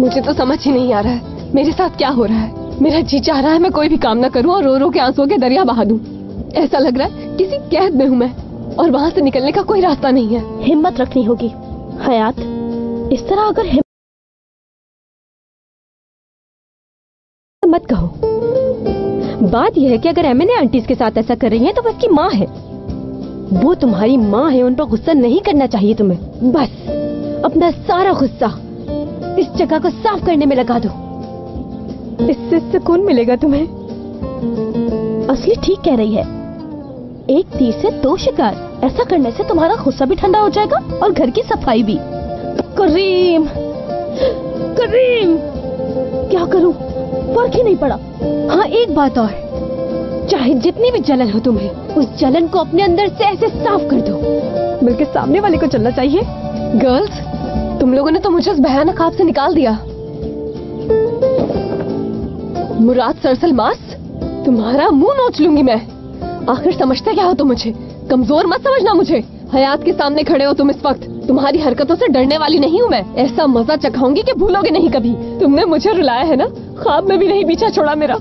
मुझे तो समझ ही नहीं आ रहा है। मेरे साथ क्या हो रहा है? मेरा जी चाह रहा है मैं कोई भी काम ना करूँ और रो रो के आंसुओं के दरिया बहा दूँ। ऐसा लग रहा है किसी कैद में हूँ मैं और वहाँ से निकलने का कोई रास्ता नहीं है। हिम्मत रखनी होगी। हयात इस तरह अगर हिम्मत मत कहो। बात यह है कि अगर एमएनए आंटीज के साथ ऐसा कर रही है तो वो उसकी माँ है। वो तुम्हारी माँ है उन पर गुस्सा नहीं करना चाहिए तुम्हें। बस अपना सारा गुस्सा। इस जगह को साफ़ करने में लगा दो। इससे सुकून मिलेगा तुम्हें। असली ठीक कह रही है। एक तीर से दो शिकार। ऐसा करने से तुम्हारा गुस्सा भी ठंडा हो जाएगा और घर की सफ़ाई भी। करीम! करीम! क्या करूँ? फ़र्क ही नहीं पड़ा। हाँ एक बात और। चाहे जितनी भी जलन हो तुम्हें उस जलन को अपने अंदर से ऐसे साफ़ कर दो। बल्कि सामने वाले को चलना चाहिए। गर्ल्स तुम लोगों ने तो मुझे उस भयानक खाब से निकाल दिया। मुराद सरसल मास, तुम्हारा मुँह नोच लूँगी मैं। आखिर समझते क्या हो तुम मुझे? कमज़ोर मत समझना मुझे। हयात के सामने खड़े हो तुम इस वक्त। तुम्हारी हरकतों से डरने वाली नहीं हूँ मैं। ऐसा मज़ा चखाऊँगी कि भूलोगे नहीं कभी। तुमने मुझे रुलाया है ना? ख्वाब में भी नहीं पीछा छोड़ा मेरा।